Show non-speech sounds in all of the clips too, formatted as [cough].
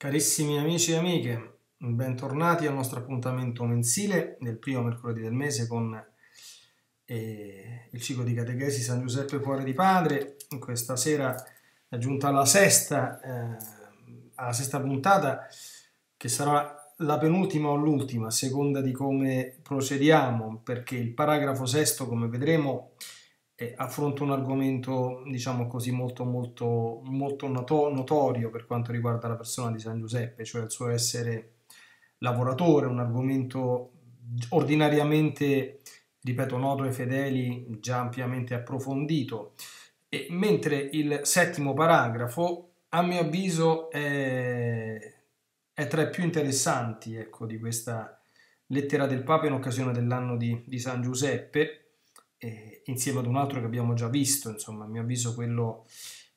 Carissimi amici e amiche, bentornati al nostro appuntamento mensile del primo mercoledì del mese con eh, il ciclo di catechesi San Giuseppe Cuore di Padre. Questa sera è giunta alla sesta, eh, alla sesta puntata che sarà la penultima o l'ultima, a seconda di come procediamo, perché il paragrafo sesto, come vedremo, eh, affronta un argomento, diciamo così, molto, molto, molto noto- notorio per quanto riguarda la persona di San Giuseppe, cioè il suo essere lavoratore, un argomento ordinariamente, ripeto, noto ai fedeli, già ampiamente approfondito. E mentre il settimo paragrafo, a mio avviso, è, è tra i più interessanti ecco, di questa lettera del Papa in occasione dell'anno di, di San Giuseppe, eh, insieme ad un altro che abbiamo già visto, insomma, a mio avviso quello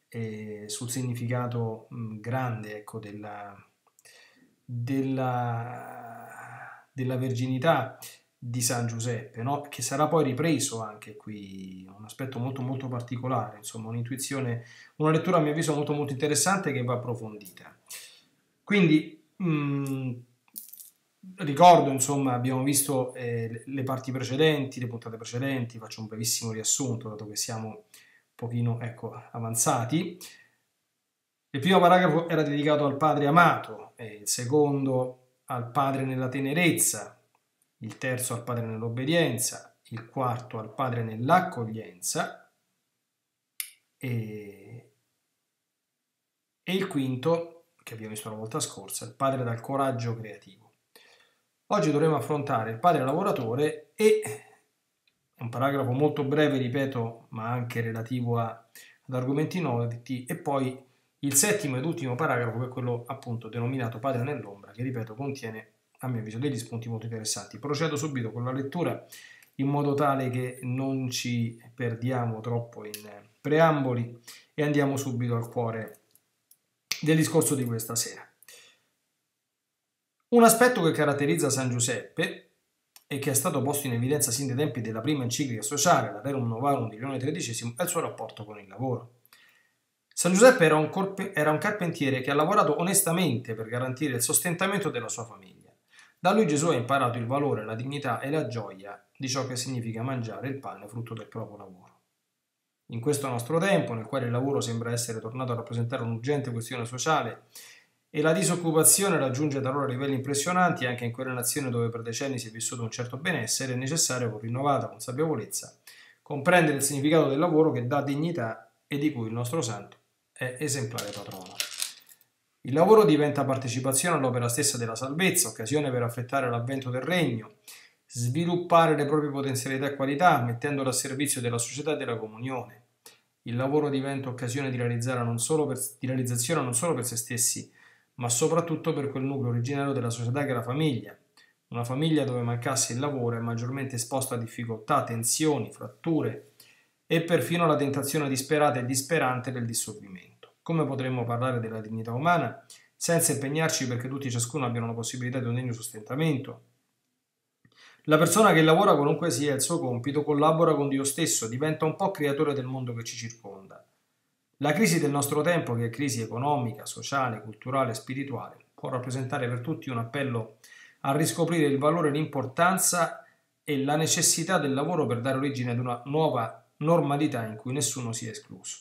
eh, sul significato mh, grande ecco, della, della, della, verginità di San Giuseppe, no? che sarà poi ripreso anche qui, un aspetto molto molto particolare, insomma, un'intuizione, una lettura a mio avviso molto molto interessante che va approfondita. Quindi mh, ricordo, insomma, abbiamo visto eh, le parti precedenti, le puntate precedenti, faccio un brevissimo riassunto, dato che siamo un pochino, ecco, avanzati. Il primo paragrafo era dedicato al padre amato, il secondo al padre nella tenerezza, il terzo al padre nell'obbedienza, il quarto al padre nell'accoglienza e, e il quinto, che abbiamo visto la volta scorsa, il padre dal coraggio creativo. Oggi dovremo affrontare il padre lavoratore e un paragrafo molto breve, ripeto, ma anche relativo a, ad argomenti noti, e poi il settimo ed ultimo paragrafo, che è quello appunto denominato Padre nell'ombra, che ripeto contiene a mio avviso degli spunti molto interessanti. Procedo subito con la lettura in modo tale che non ci perdiamo troppo in preamboli e andiamo subito al cuore del discorso di questa sera. Un aspetto che caratterizza San Giuseppe e che è stato posto in evidenza sin dai tempi della prima enciclica sociale, la Rerum Novarum di Leone XIII, è il suo rapporto con il lavoro. San Giuseppe era un, corpe- era un carpentiere che ha lavorato onestamente per garantire il sostentamento della sua famiglia. Da lui Gesù ha imparato il valore, la dignità e la gioia di ciò che significa mangiare il pane frutto del proprio lavoro. In questo nostro tempo, nel quale il lavoro sembra essere tornato a rappresentare un'urgente questione sociale e la disoccupazione raggiunge talora livelli impressionanti anche in quelle nazioni dove per decenni si è vissuto un certo benessere, è necessario con rinnovata consapevolezza comprendere il significato del lavoro che dà dignità e di cui il nostro santo è esemplare patrono. Il lavoro diventa partecipazione all'opera stessa della salvezza, occasione per affrettare l'avvento del regno, sviluppare le proprie potenzialità e qualità, mettendole a servizio della società e della comunione. Il lavoro diventa occasione di, per, di realizzazione non solo per se stessi, ma soprattutto per quel nucleo originario della società che è la famiglia. Una famiglia dove mancasse il lavoro è maggiormente esposta a difficoltà, tensioni, fratture e perfino alla tentazione disperata e disperante del dissolvimento. Come potremmo parlare della dignità umana senza impegnarci perché tutti e ciascuno abbiano la possibilità di un degno sostentamento? La persona che lavora qualunque sia il suo compito collabora con Dio stesso, diventa un po' creatore del mondo che ci circonda. La crisi del nostro tempo, che è crisi economica, sociale, culturale e spirituale, può rappresentare per tutti un appello a riscoprire il valore, l'importanza e la necessità del lavoro per dare origine ad una nuova normalità in cui nessuno sia escluso.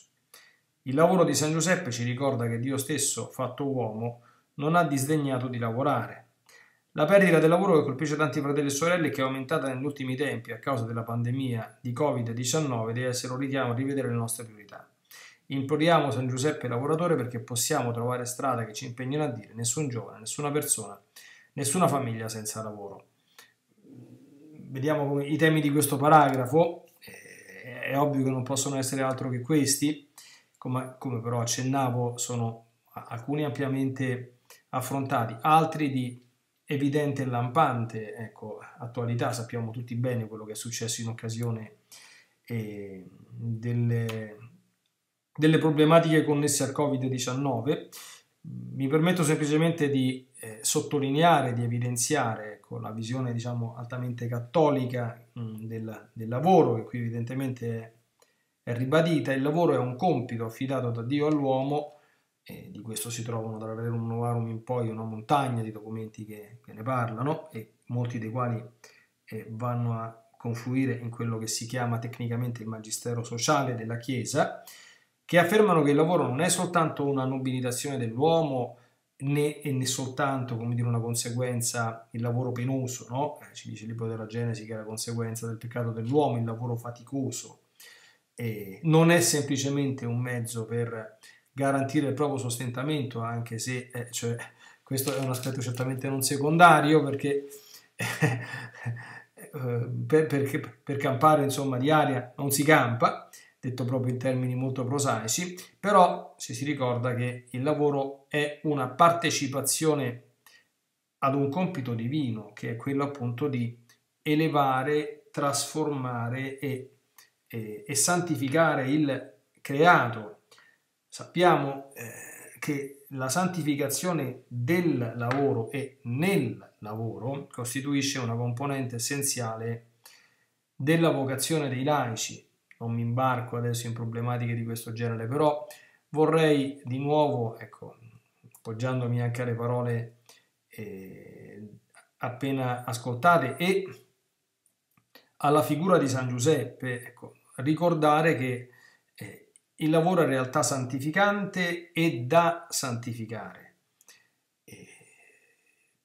Il lavoro di San Giuseppe ci ricorda che Dio stesso, fatto uomo, non ha disdegnato di lavorare. La perdita del lavoro che colpisce tanti fratelli e sorelle che è aumentata negli ultimi tempi a causa della pandemia di Covid-19 deve essere un richiamo a rivedere le nostre priorità. Imploriamo San Giuseppe lavoratore perché possiamo trovare strade che ci impegnino a dire nessun giovane, nessuna persona, nessuna famiglia senza lavoro. Vediamo i temi di questo paragrafo, eh, è ovvio che non possono essere altro che questi, come, come però accennavo sono alcuni ampiamente affrontati, altri di evidente e lampante ecco, attualità, sappiamo tutti bene quello che è successo in occasione eh, delle delle problematiche connesse al Covid-19. Mi permetto semplicemente di eh, sottolineare, di evidenziare ecco, la visione diciamo, altamente cattolica mh, del, del, lavoro, che qui evidentemente è, è, ribadita. Il lavoro è un compito affidato da Dio all'uomo e di questo si trovano dalla Rerum Novarum in poi una montagna di documenti che, che ne parlano e molti dei quali eh, vanno a confluire in quello che si chiama tecnicamente il magistero sociale della Chiesa, che affermano che il lavoro non è soltanto una nobilitazione dell'uomo né, e né soltanto come dire, una conseguenza, il lavoro penoso, no? eh, ci dice il libro della Genesi che è la conseguenza del peccato dell'uomo, il lavoro faticoso, eh, non è semplicemente un mezzo per garantire il proprio sostentamento, anche se eh, cioè, questo è un aspetto certamente non secondario perché [laughs] eh, per, per, per, campare insomma di aria non si campa, detto proprio in termini molto prosaici, però se si ricorda che il lavoro è una partecipazione ad un compito divino, che è quello appunto di elevare, trasformare e, e, e santificare il creato. Sappiamo eh, che la santificazione del lavoro e nel lavoro costituisce una componente essenziale della vocazione dei laici. Non mi imbarco adesso in problematiche di questo genere, però vorrei di nuovo, ecco, appoggiandomi anche alle parole eh, appena ascoltate e alla figura di San Giuseppe, ecco, ricordare che eh, il lavoro è in realtà santificante e da santificare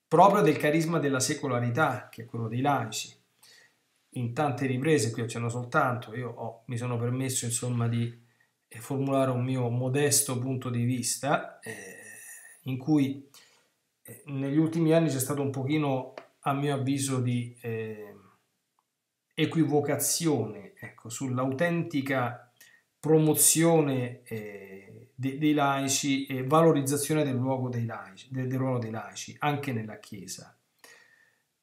proprio del carisma della secolarità, che è quello dei laici. In tante riprese, qui ce n'ho soltanto, io ho, mi sono permesso insomma di eh, formulare un mio modesto punto di vista, eh, in cui eh, negli ultimi anni c'è stato un pochino, a mio avviso, di eh, equivocazione ecco, sull'autentica promozione eh, de, dei laici e valorizzazione del, luogo dei laici, del, del ruolo dei laici anche nella Chiesa.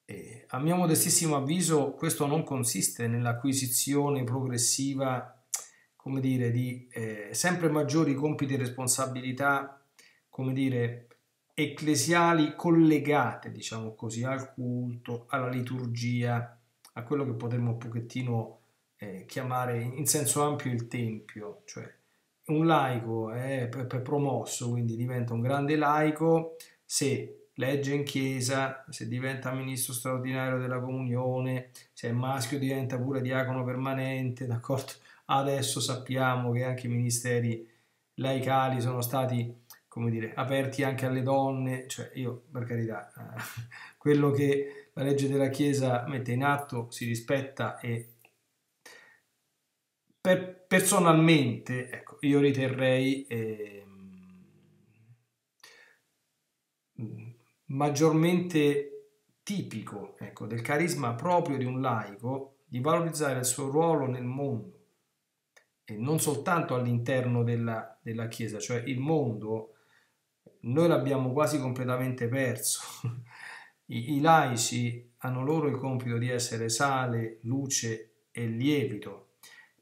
E, a mio modestissimo avviso questo non consiste nell'acquisizione progressiva, come dire, di eh, sempre maggiori compiti e responsabilità, come dire, ecclesiali collegate, diciamo così, al culto, alla liturgia, a quello che potremmo un pochettino eh, chiamare in senso ampio il tempio, cioè un laico è promosso, quindi diventa un grande laico se legge in chiesa, se diventa ministro straordinario della comunione, se è maschio diventa pure diacono permanente, [laughs] d'accordo? Adesso sappiamo che anche i ministeri laicali sono stati, come dire, aperti anche alle donne, cioè io per carità, [laughs] quello che la legge della Chiesa mette in atto si rispetta e per, personalmente, ecco, io riterrei eh, maggiormente tipico ecco, del carisma proprio di un laico di valorizzare il suo ruolo nel mondo e non soltanto all'interno della, della Chiesa, cioè il mondo noi l'abbiamo quasi completamente perso. [laughs] I, I laici hanno loro il compito di essere sale, luce e lievito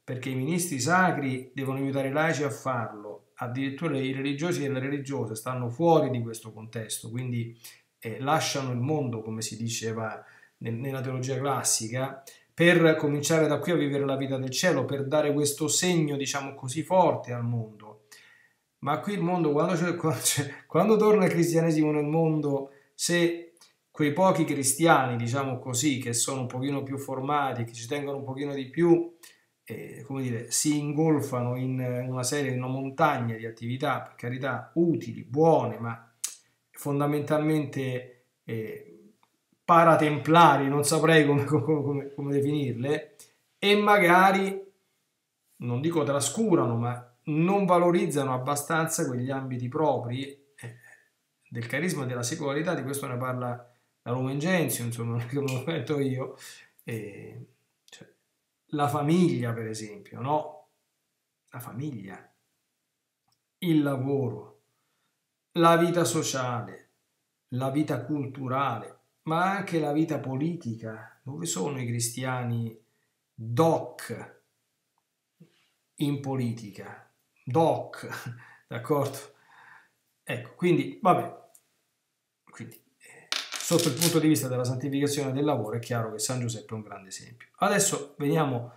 perché i ministri sacri devono aiutare i laici a farlo, addirittura i religiosi e le religiose stanno fuori di questo contesto, quindi eh, lasciano il mondo, come si diceva nel, nella teologia classica, per cominciare da qui a vivere la vita del cielo, per dare questo segno, diciamo così, forte al mondo. Ma qui il mondo, quando, [laughs] quando, quando torna il cristianesimo nel mondo, se quei pochi cristiani, diciamo così, che sono un pochino più formati, che ci tengono un pochino di più, eh, come dire, si ingolfano in una serie, in una montagna di attività, per carità, utili, buone, ma fondamentalmente eh, paratemplari, non saprei [laughs] come, come, come, definirle, e magari, non dico trascurano, ma non valorizzano abbastanza quegli ambiti propri eh, del carisma e della secolarità, di questo ne parla la Lumen Gentium, insomma, [laughs] che me lo metto io, eh, la famiglia, per esempio, no? La famiglia, il lavoro, la vita sociale, la vita culturale, ma anche la vita politica. Dove sono i cristiani doc in politica? Doc, [laughs] d'accordo? Ecco, quindi, vabbè, quindi sotto il punto di vista della santificazione del lavoro è chiaro che San Giuseppe è un grande esempio. Adesso veniamo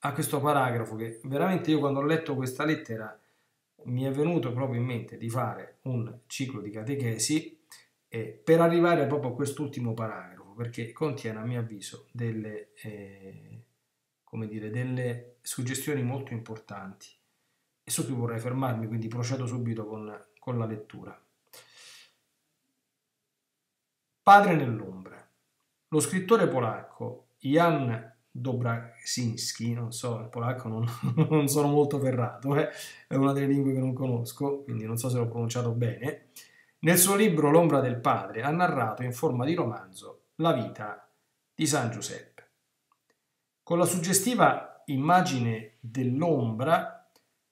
a questo paragrafo che veramente io quando ho letto questa lettera mi è venuto proprio in mente di fare un ciclo di catechesi eh, per arrivare proprio a quest'ultimo paragrafo, perché contiene a mio avviso delle, eh, dire, delle suggestioni molto importanti e su cui vorrei fermarmi, quindi procedo subito con, con la lettura. Padre nell'ombra. Lo scrittore polacco Jan Dobrasinski, non so, il polacco non, [laughs] non sono molto ferrato, eh? è una delle lingue che non conosco, quindi non so se l'ho pronunciato bene, nel suo libro L'ombra del padre ha narrato in forma di romanzo la vita di San Giuseppe. Con la suggestiva immagine dell'ombra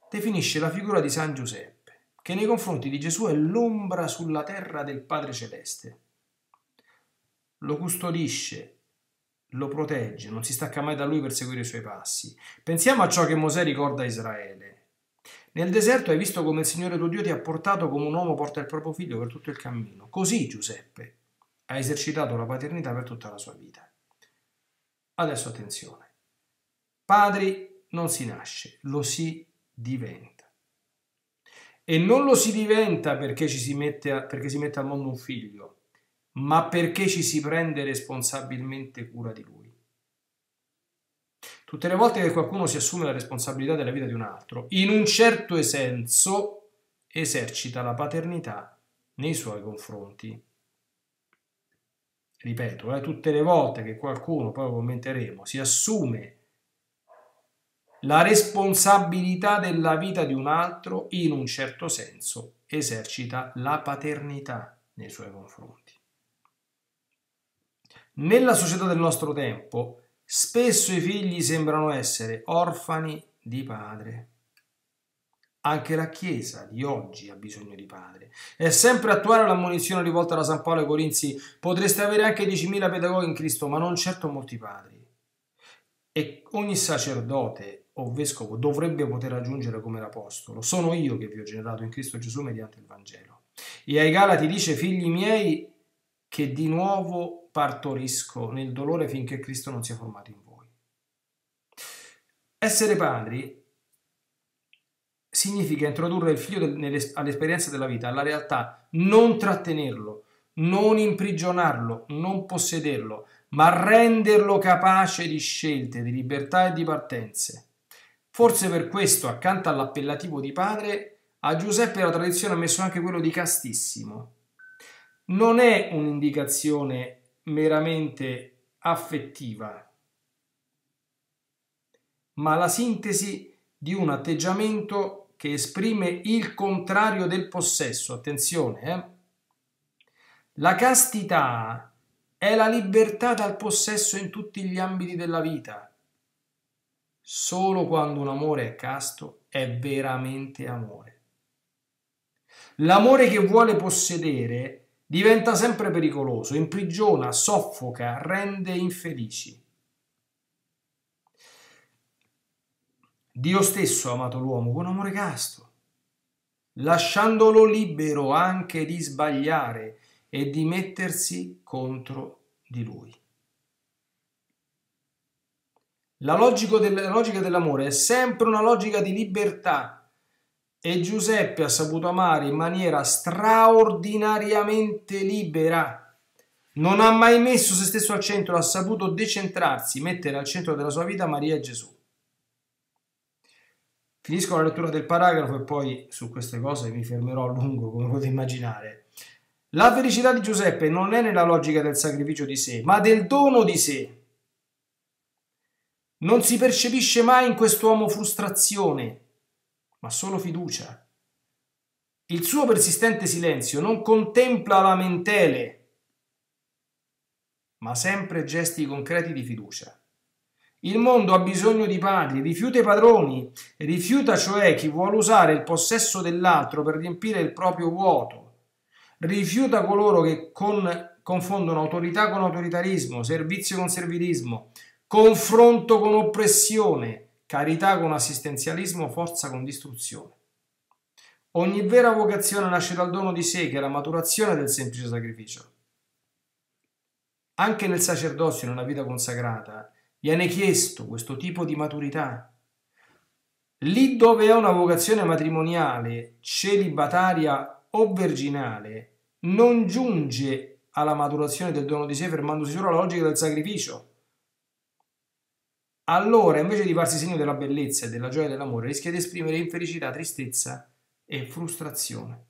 definisce la figura di San Giuseppe, che nei confronti di Gesù è l'ombra sulla terra del Padre Celeste. Lo custodisce, lo protegge, non si stacca mai da lui per seguire i suoi passi. Pensiamo a ciò che Mosè ricorda a Israele. Nel deserto hai visto come il Signore tuo Dio ti ha portato come un uomo porta il proprio figlio per tutto il cammino. Così Giuseppe ha esercitato la paternità per tutta la sua vita. Adesso attenzione. Padri non si nasce, lo si diventa. E non lo si diventa perché, si, mette a, perché si mette al mondo un figlio, ma perché ci si prende responsabilmente cura di lui. Tutte le volte che qualcuno si assume la responsabilità della vita di un altro, in un certo senso esercita la paternità nei suoi confronti. Ripeto, eh, tutte le volte che qualcuno, poi lo commenteremo, si assume la responsabilità della vita di un altro, in un certo senso esercita la paternità nei suoi confronti. Nella società del nostro tempo, spesso i figli sembrano essere orfani di padre. Anche la Chiesa di oggi ha bisogno di padre. È sempre attuale l'ammonizione rivolta da San Paolo ai Corinzi. Potreste avere anche 10.000 pedagoghi in Cristo, ma non certo molti padri. E ogni sacerdote o vescovo dovrebbe poter aggiungere come l'Apostolo. Sono io che vi ho generato in Cristo Gesù mediante il Vangelo. E ai Galati dice, figli miei, che di nuovo partorisco nel dolore finché Cristo non sia formato in voi. Essere padri significa introdurre il figlio all'esperienza della vita, alla realtà, non trattenerlo, non imprigionarlo, non possederlo, ma renderlo capace di scelte, di libertà e di partenze. Forse per questo, accanto all'appellativo di padre, a Giuseppe la tradizione ha messo anche quello di castissimo. Non è un'indicazione meramente affettiva, ma la sintesi di un atteggiamento che esprime il contrario del possesso. Attenzione, eh? La castità è la libertà dal possesso in tutti gli ambiti della vita. Solo quando un amore è casto è veramente amore. L'amore che vuole possedere diventa sempre pericoloso, imprigiona, soffoca, rende infelici. Dio stesso ha amato l'uomo con amore casto, lasciandolo libero anche di sbagliare e di mettersi contro di lui. La, logica dell'amore è sempre una logica di libertà, e Giuseppe ha saputo amare in maniera straordinariamente libera. Non ha mai messo se stesso al centro, ha saputo decentrarsi, mettere al centro della sua vita Maria e Gesù. Finisco la lettura del paragrafo e poi su queste cose mi fermerò a lungo, come potete immaginare. La felicità di Giuseppe non è nella logica del sacrificio di sé, ma del dono di sé. Non si percepisce mai in quest'uomo frustrazione, ma solo fiducia. Il suo persistente silenzio non contempla lamentele, ma sempre gesti concreti di fiducia. Il mondo ha bisogno di padri, rifiuta i padroni, rifiuta cioè chi vuole usare il possesso dell'altro per riempire il proprio vuoto, rifiuta coloro che con, confondono autorità con autoritarismo, servizio con servilismo, confronto con oppressione, carità con assistenzialismo, forza con distruzione. Ogni vera vocazione nasce dal dono di sé, che è la maturazione del semplice sacrificio. Anche nel sacerdozio, nella vita consacrata, viene chiesto questo tipo di maturità. Lì dove è una vocazione matrimoniale, celibataria o virginale, non giunge alla maturazione del dono di sé fermandosi solo alla logica del sacrificio. Allora, invece di farsi segno della bellezza e della gioia dell'amore, rischia di esprimere infelicità, tristezza e frustrazione.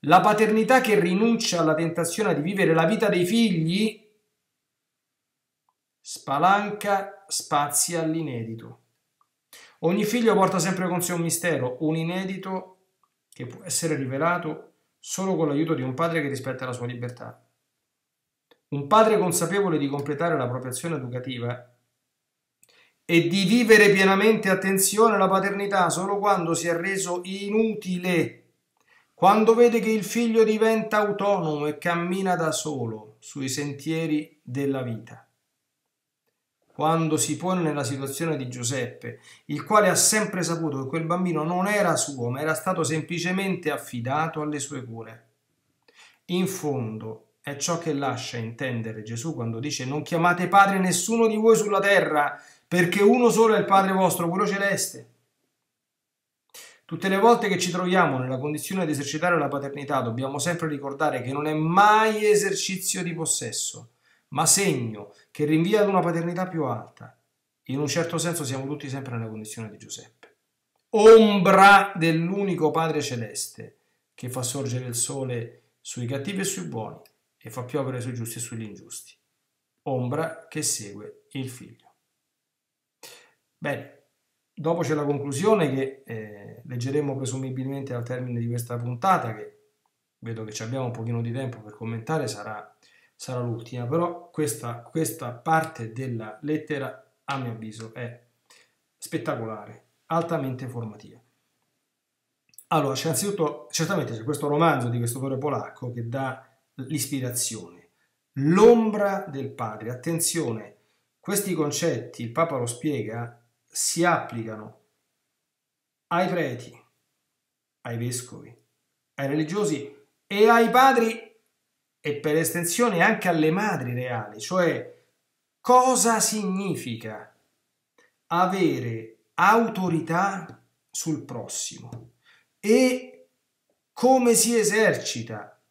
La paternità che rinuncia alla tentazione di vivere la vita dei figli spalanca spazi all'inedito. Ogni figlio porta sempre con sé un mistero, un inedito che può essere rivelato solo con l'aiuto di un padre che rispetta la sua libertà. Un padre consapevole di completare la propria azione educativa e di vivere pienamente attenzione alla paternità solo quando si è reso inutile quando vede che il figlio diventa autonomo e cammina da solo sui sentieri della vita. Quando si pone nella situazione di Giuseppe, il quale ha sempre saputo che quel bambino non era suo, ma era stato semplicemente affidato alle sue cure. In fondo è ciò che lascia intendere Gesù quando dice non chiamate padre nessuno di voi sulla terra, perché uno solo è il Padre vostro, quello celeste. Tutte le volte che ci troviamo nella condizione di esercitare la paternità dobbiamo sempre ricordare che non è mai esercizio di possesso, ma segno che rinvia ad una paternità più alta. In un certo senso siamo tutti sempre nella condizione di Giuseppe. Ombra dell'unico Padre celeste che fa sorgere il sole sui cattivi e sui buoni e fa piovere sui giusti e sugli ingiusti. Ombra che segue il figlio. Bene, Dopo c'è la conclusione che eh, leggeremo presumibilmente al termine di questa puntata, che vedo che abbiamo un pochino di tempo per commentare, sarà, sarà l'ultima, però questa, questa parte della lettera, a mio avviso, è spettacolare, altamente formativa. Allora, c'è innanzitutto, certamente c'è questo romanzo di questo autore polacco che dà l'ispirazione, l'ombra del padre. Attenzione, questi concetti, il Papa lo spiega, si applicano ai preti, ai vescovi, ai religiosi e ai padri e per estensione anche alle madri reali, cioè cosa significa avere autorità sul prossimo e come si esercita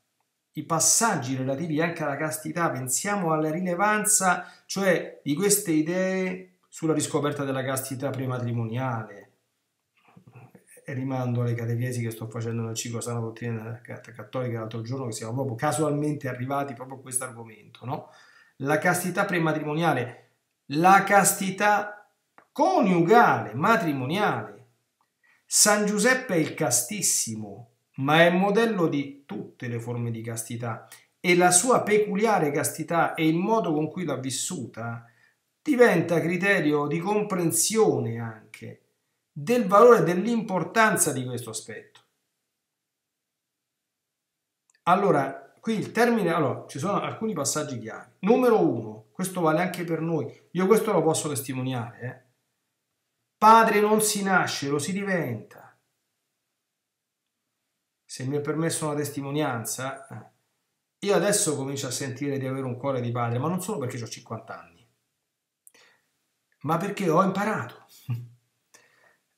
i passaggi relativi anche alla castità, pensiamo alla rilevanza, cioè di queste idee sulla riscoperta della castità prematrimoniale. E rimando alle catechesi che sto facendo nel ciclo Sana Dottrina Cattolica l'altro giorno, che siamo proprio casualmente arrivati proprio a questo argomento, no? La castità prematrimoniale, la castità coniugale, matrimoniale. San Giuseppe è il castissimo, ma è modello di tutte le forme di castità e la sua peculiare castità e il modo con cui l'ha vissuta diventa criterio di comprensione anche del valore e dell'importanza di questo aspetto. Allora, qui il termine, allora, ci sono alcuni passaggi chiari. Numero uno, questo vale anche per noi, io questo lo posso testimoniare. Eh? Padre non si nasce, lo si diventa. Se mi è permesso una testimonianza, eh, io adesso comincio a sentire di avere un cuore di padre, ma non solo perché ho 50 anni ma perché ho imparato.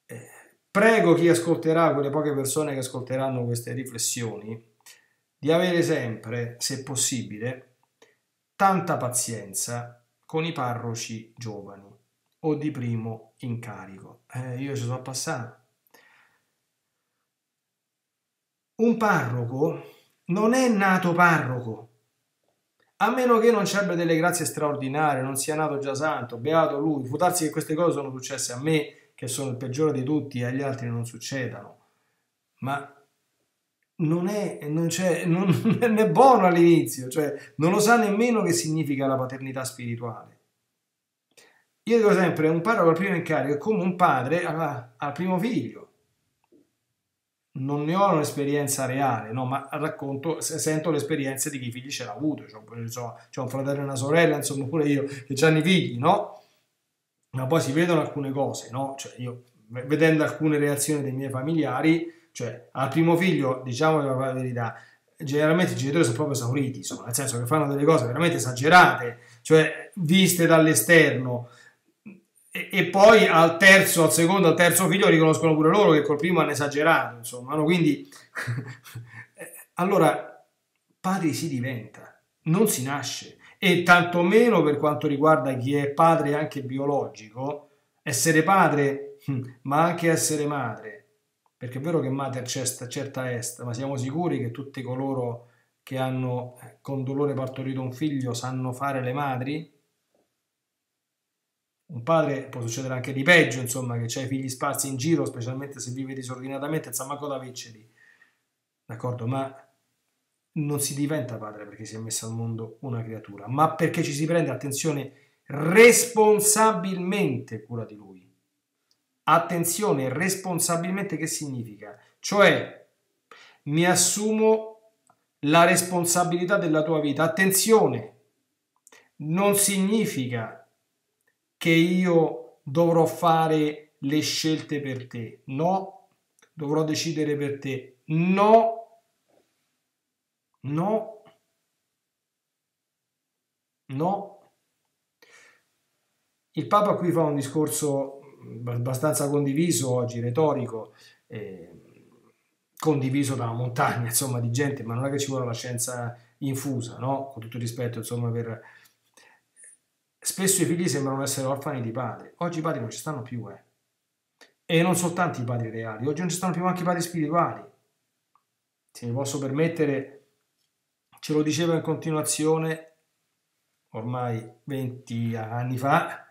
Eh, prego chi ascolterà, quelle poche persone che ascolteranno queste riflessioni, di avere sempre, se possibile, tanta pazienza con i parroci giovani o di primo incarico. Eh, io ci sono passato. Un parroco non è nato parroco, a meno che non ci abbia delle grazie straordinarie, non sia nato già santo, beato lui, può darsi che queste cose sono successe a me, che sono il peggiore di tutti, e agli altri non succedano. Ma non è, non non, [laughs] non è buono all'inizio, cioè non lo sa nemmeno che significa la paternità spirituale. Io dico sempre, un parroco al primo incarico è come un padre al primo figlio non ne ho un'esperienza reale, no, ma racconto, sento l'esperienza di chi figli ce l'ha avuto, c'ho, c'ho un fratello e una sorella, insomma pure io che hanno i figli, no? Ma poi si vedono alcune cose, no? Cioè io, vedendo alcune reazioni dei miei familiari, cioè al primo figlio, diciamo la verità, generalmente i genitori sono proprio esauriti, insomma, nel senso che fanno delle cose veramente esagerate, cioè viste dall'esterno, e, e, poi al terzo, al secondo, al terzo figlio riconoscono pure loro che col primo hanno esagerato, insomma, no? quindi [laughs] allora padri si diventa, non si nasce e tantomeno per quanto riguarda chi è padre anche biologico, essere padre, ma anche essere madre, perché è vero che mater certa, certa est, ma siamo sicuri che tutti coloro che hanno eh, con dolore partorito un figlio sanno fare le madri? Un padre può succedere anche di peggio, insomma, che c'ha i figli sparsi in giro, specialmente se vive disordinatamente, insomma, cosa vincere? D'accordo, ma non si diventa padre perché si è messa al mondo una creatura, ma perché ci si prende, attenzione, responsabilmente cura di lui. Attenzione, responsabilmente che significa? Cioè, mi assumo la responsabilità della tua vita. Attenzione, non significa che io dovrò fare le scelte per te. No, dovrò decidere per te. No, No, no. Il Papa qui fa un discorso abbastanza condiviso oggi, retorico, eh, condiviso da una montagna insomma, di gente, ma non è che ci vuole la scienza infusa, no? Con tutto il rispetto, insomma, per... Spesso i figli sembrano essere orfani di padre. Oggi i padri non ci stanno più, eh. E non soltanto i padri reali, oggi non ci stanno più anche i padri spirituali. Se mi posso permettere, Ce lo diceva in continuazione, ormai 20 anni fa,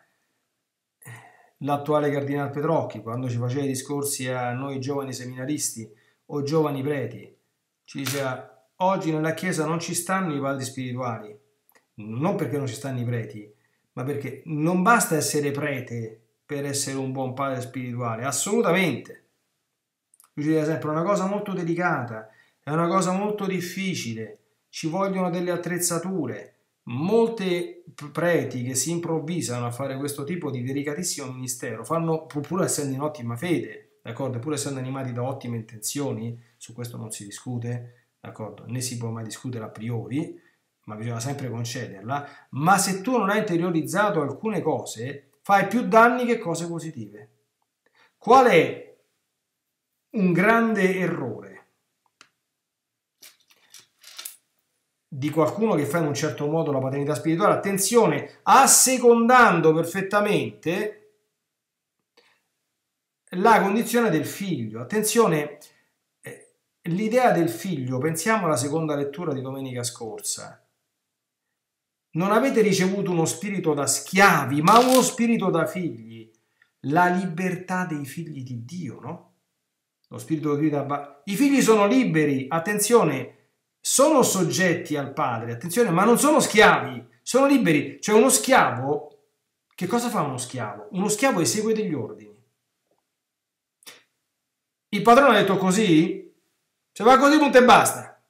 l'attuale Cardinal Petrocchi, quando ci faceva i discorsi a noi giovani seminaristi o giovani preti, ci diceva oggi nella Chiesa non ci stanno i padri spirituali, non perché non ci stanno i preti, ma perché non basta essere prete per essere un buon padre spirituale, assolutamente. Diceva sempre, è una cosa molto delicata, è una cosa molto difficile, ci vogliono delle attrezzature. Molti preti che si improvvisano a fare questo tipo di delicatissimo ministero fanno, pur essendo in ottima fede, d'accordo? Pur essendo animati da ottime intenzioni, su questo non si discute, d'accordo? Né si può mai discutere a priori, ma bisogna sempre concederla. Ma se tu non hai interiorizzato alcune cose, fai più danni che cose positive. Qual è un grande errore? di qualcuno che fa in un certo modo la paternità spirituale, attenzione, assecondando perfettamente la condizione del figlio. Attenzione, eh, l'idea del figlio, pensiamo alla seconda lettura di domenica scorsa. Non avete ricevuto uno spirito da schiavi, ma uno spirito da figli. La libertà dei figli di Dio, no? Lo spirito che grida... I figli sono liberi, attenzione, sono soggetti al padre, attenzione, ma non sono schiavi, sono liberi. Cioè uno schiavo, che cosa fa uno schiavo? Uno schiavo esegue degli ordini. Il padrone ha detto così, se va così punto e basta.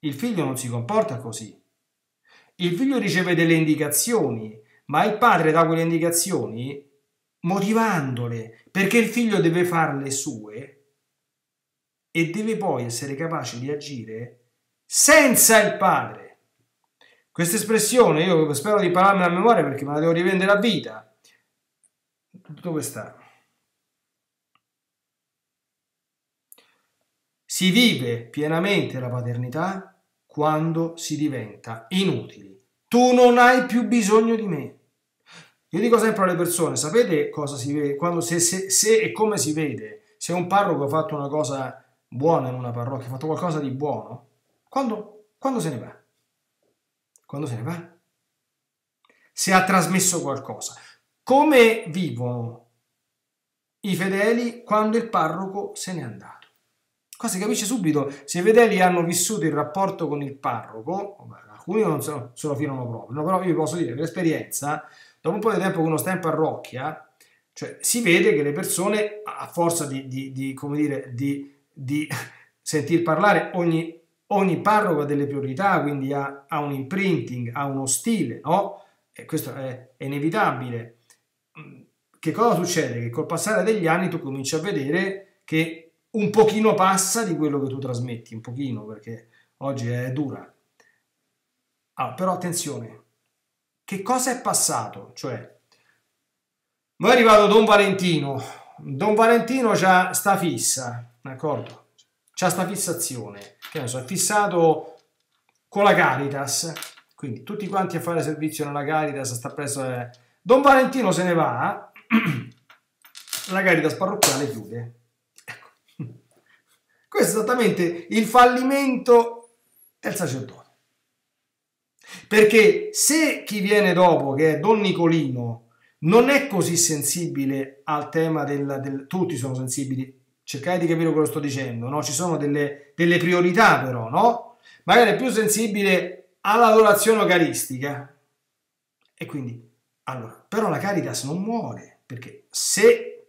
Il figlio non si comporta così. Il figlio riceve delle indicazioni, ma il padre dà quelle indicazioni motivandole, perché il figlio deve farle sue e deve poi essere capace di agire senza il padre. Questa espressione io spero di parlarmi a memoria perché me la devo rivendere a vita. Dove sta? Si vive pienamente la paternità quando si diventa inutili. Tu non hai più bisogno di me. Io dico sempre alle persone, sapete cosa si vede, quando, se, se, se e come si vede se un parroco ha fatto una cosa buona in una parrocchia, ha fatto qualcosa di buono, quando, quando se ne va? Quando se ne va? Se ha trasmesso qualcosa. Come vivono i fedeli quando il parroco se n'è andato? Qua si capisce subito se i fedeli hanno vissuto il rapporto con il parroco, alcuni non se lo, filano proprio, però io vi posso dire per esperienza, dopo un po' di tempo che uno sta in parrocchia, cioè si vede che le persone, a forza di, di, di come dire, di di [laughs] sentir parlare ogni, ogni parroco ha delle priorità, quindi ha, ha, un imprinting, ha uno stile, no? E questo è, è inevitabile. Che cosa succede? Che col passare degli anni tu cominci a vedere che un pochino passa di quello che tu trasmetti, un pochino, perché oggi è dura. Ah, però attenzione, che cosa è passato? Cioè, Ma è arrivato Don Valentino. Don Valentino c'ha sta fissa, d'accordo? C'ha sta fissazione. Che ne so, è fissato con la Caritas. Quindi tutti quanti a fare servizio nella Caritas sta preso... Eh. Don Valentino se ne va, [clears throat] la Caritas parrocchiale chiude. Questo è esattamente il fallimento del sacerdote. Perché se chi viene dopo, che è Don Nicolino, non è così sensibile al tema del, del tutti sono sensibili, cercate di capire quello che sto dicendo, no? Ci sono delle, delle priorità però, no? Magari è più sensibile all'adorazione eucaristica. E quindi, allora, però la Caritas non muore, perché se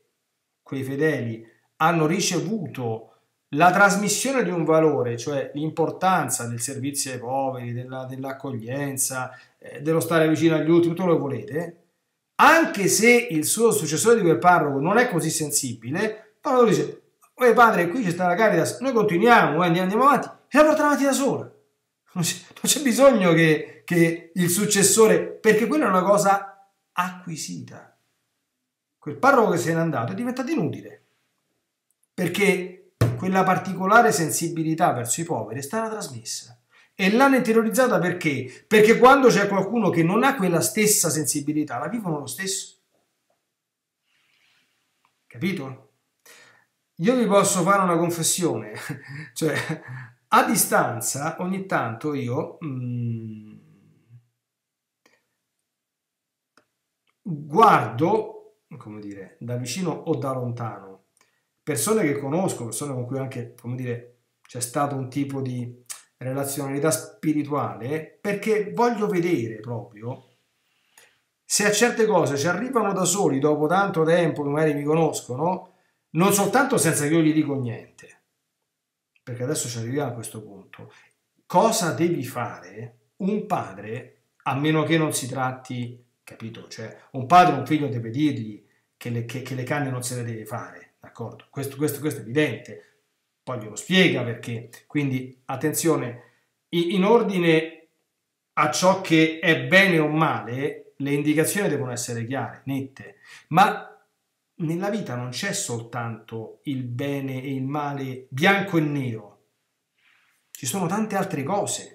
quei fedeli hanno ricevuto la trasmissione di un valore, cioè l'importanza del servizio ai poveri, della, dell'accoglienza, eh, dello stare vicino agli ultimi, tutto quello che volete, anche se il suo successore di quel parroco non è così sensibile, però dice, Oye padre, qui c'è sta la Caritas, noi continuiamo, eh, andiamo avanti, e la porta avanti da sola. Non c'è bisogno che, che il successore, perché quella è una cosa acquisita. Quel parroco che se n'è andato è diventato inutile, perché quella particolare sensibilità verso i poveri è stata trasmessa e l'hanno interiorizzata perché? Perché quando c'è qualcuno che non ha quella stessa sensibilità, la vivono lo stesso. Capito? Io vi posso fare una confessione, [laughs] cioè a distanza ogni tanto io mm, guardo, come dire, da vicino o da lontano, persone che conosco, persone con cui anche, come dire, c'è stato un tipo di relazionalità spirituale perché voglio vedere proprio se a certe cose ci arrivano da soli dopo tanto tempo che magari mi conoscono, non soltanto senza che io gli dico niente, perché adesso ci arriviamo a questo punto, cosa devi fare un padre a meno che non si tratti, capito? Cioè un padre un figlio deve dirgli che le, che, che le canne non se le deve fare, d'accordo? Questo, questo, questo è evidente, poi glielo spiega perché. Quindi attenzione, in ordine a ciò che è bene o male, le indicazioni devono essere chiare, nette, ma nella vita non c'è soltanto il bene e il male bianco e nero, ci sono tante altre cose.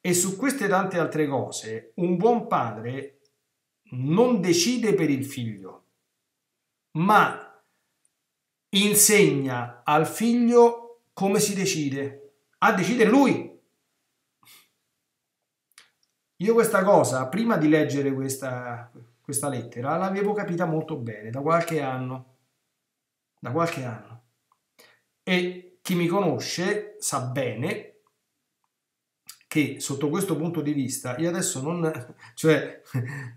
E su queste tante altre cose un buon padre non decide per il figlio, ma insegna al figlio come si decide, a decidere lui. Io questa cosa, prima di leggere questa, questa lettera, l'avevo capita molto bene, da qualche anno. Da qualche anno. E chi mi conosce sa bene che sotto questo punto di vista io adesso non cioè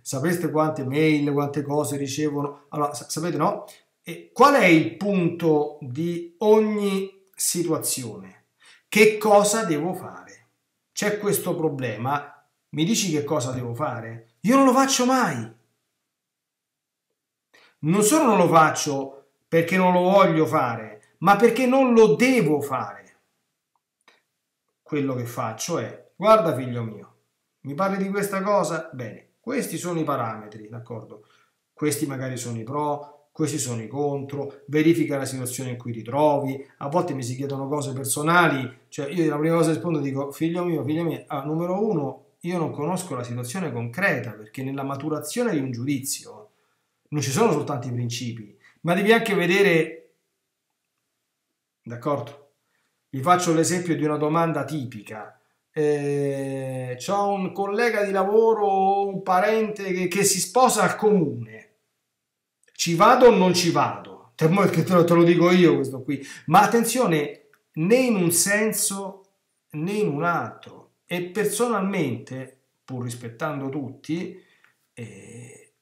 sapeste quante mail quante cose ricevono allora sapete no e qual è il punto di ogni situazione? Che cosa devo fare? C'è questo problema, mi dici che cosa devo fare? Io non lo faccio mai. Non solo non lo faccio perché non lo voglio fare, ma perché non lo devo fare. Quello che faccio è, guarda figlio mio, mi parli di questa cosa? Bene, questi sono i parametri, d'accordo? Questi magari sono i pro, questi sono i contro, verifica la situazione in cui ti trovi, a volte mi si chiedono cose personali, cioè io la prima cosa che rispondo dico figlio mio, figlio mio, ah, numero uno, io non conosco la situazione concreta perché nella maturazione di un giudizio non ci sono soltanto i principi, ma devi anche vedere, d'accordo? Vi faccio l'esempio di una domanda tipica. Eh, ho un collega di lavoro, un parente che, che si sposa al comune ci vado o non ci vado? Te, te lo dico io questo qui. Ma attenzione, né in un senso né in un altro. E personalmente, pur rispettando tutti, eh,